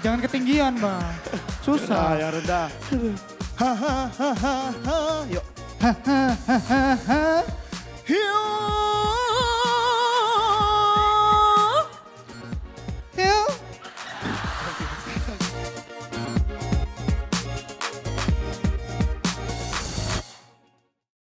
jangan ketinggian bang. Susah. Susah. yang rendah. Hahaha. Yuk. Hahaha. ha.